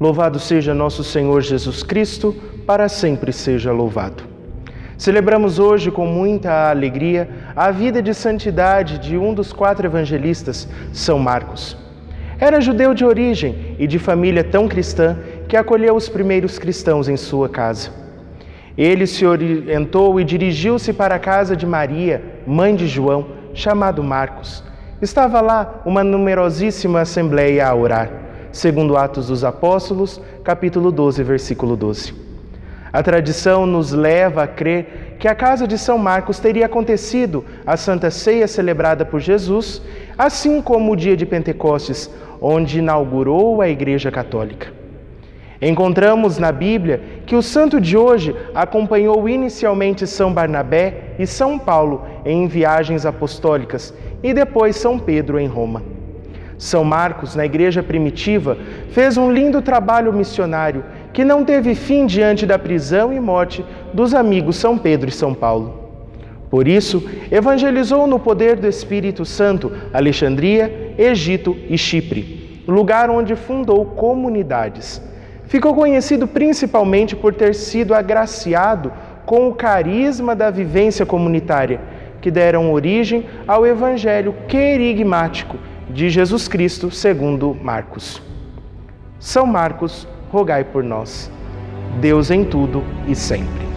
Louvado seja nosso Senhor Jesus Cristo, para sempre seja louvado. Celebramos hoje com muita alegria a vida de santidade de um dos quatro evangelistas, São Marcos. Era judeu de origem e de família tão cristã que acolheu os primeiros cristãos em sua casa. Ele se orientou e dirigiu-se para a casa de Maria, mãe de João, chamado Marcos. Estava lá uma numerosíssima assembleia a orar segundo Atos dos Apóstolos, capítulo 12, versículo 12. A tradição nos leva a crer que a casa de São Marcos teria acontecido a Santa Ceia celebrada por Jesus, assim como o dia de Pentecostes, onde inaugurou a Igreja Católica. Encontramos na Bíblia que o santo de hoje acompanhou inicialmente São Barnabé e São Paulo em viagens apostólicas e depois São Pedro em Roma. São Marcos, na igreja primitiva, fez um lindo trabalho missionário que não teve fim diante da prisão e morte dos amigos São Pedro e São Paulo. Por isso, evangelizou no poder do Espírito Santo Alexandria, Egito e Chipre, lugar onde fundou comunidades. Ficou conhecido principalmente por ter sido agraciado com o carisma da vivência comunitária, que deram origem ao evangelho querigmático de Jesus Cristo, segundo Marcos. São Marcos, rogai por nós. Deus em tudo e sempre.